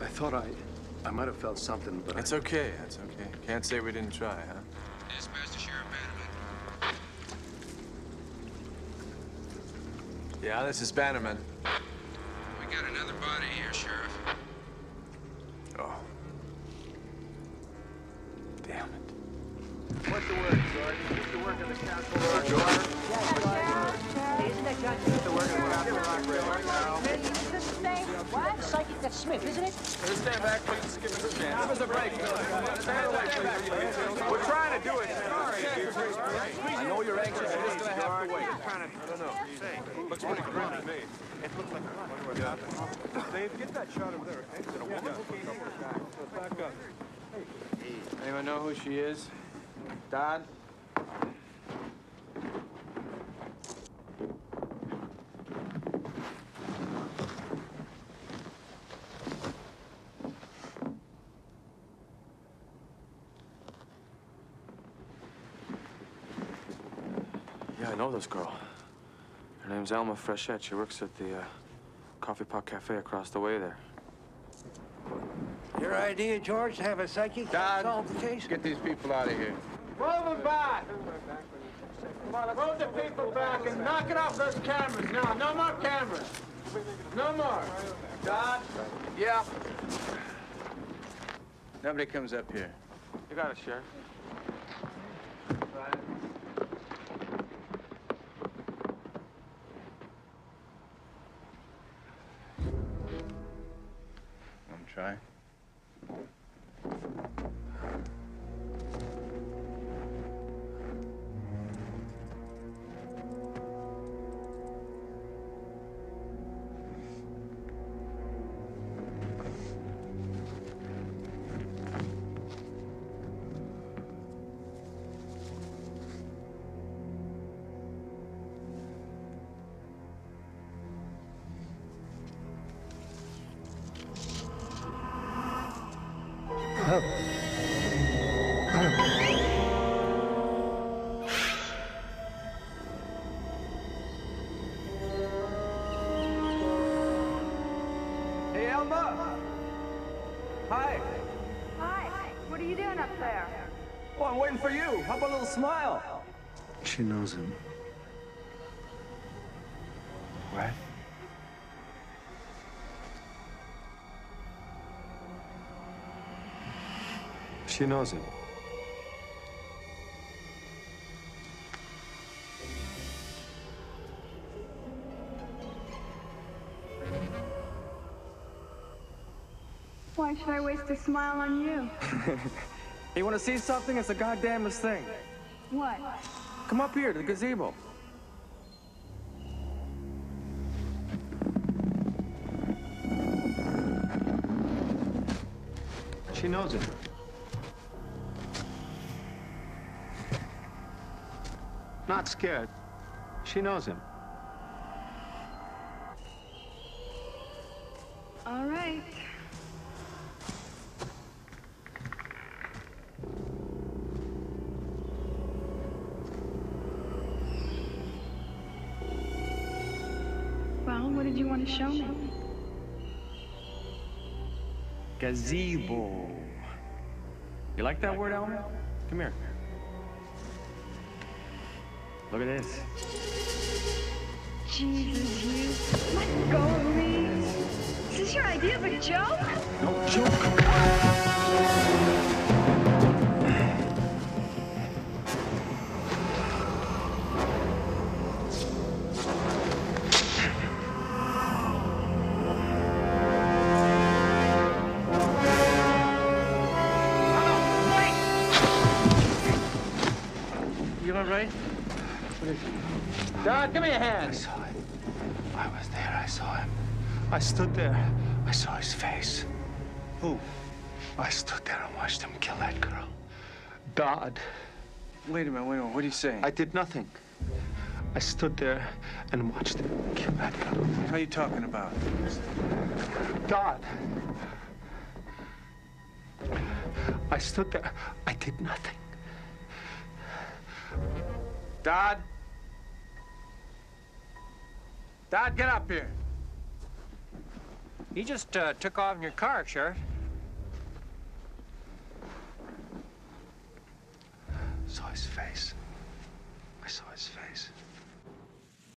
I thought I... I might have felt something, but It's I... okay, that's okay. Can't say we didn't try, huh? Yes, Master Sheriff Bannerman. Yeah, this is Bannerman. We got another body here, Sheriff. Oh. Damn it. What's the word, George? Used to work in the Castle Rock Isn't that John? Used to work in the Castle Rock Railroad now. Is this his name? What? Psychic, that's Smith, isn't it? Stand back, please. Give us a chance. Give us a break. Stand away, please. We're trying to do it. I know you're anxious. You're just gonna have to wait. I don't know. Looks pretty grim to me. It looks like a Dave, get that shot over there, okay? Is it a woman? Back up. Anyone know who she is? Dodd? I know this girl. Her name's Alma Frechette. She works at the uh, Coffee Pot Cafe across the way there. Your idea, George, to have a psychic Dad, solve the case? get these people out of here. Move them back. Come on, move the people back and knock it off those cameras now. No more cameras. No more. Dodd? Yeah. Nobody comes up here. You got it, Sheriff. I'm She knows him. What? She knows him. Why should I waste a smile on you? You want to see something? It's the goddamnest thing. What? Come up here to the gazebo. She knows him. Not scared. She knows him. All right. Well, what did you want to show me? Gazebo. You like that word, Alma? Come here. Look at this. Jesus, you. Let go of me. Is this your idea of a joke? No joke. Oh, You all right? Dodd, give me a I hand. I saw it. I was there. I saw him. I stood there. I saw his face. Who? I stood there and watched him kill that girl. Dodd. Wait a minute, wait a minute. What are you saying? I did nothing. I stood there and watched him kill that girl. What are you talking about? Dodd. I stood there. I did nothing. Dodd? Dodd, get up here. He just uh, took off in your car, Sheriff. Saw his face. I saw his face.